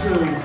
Sure.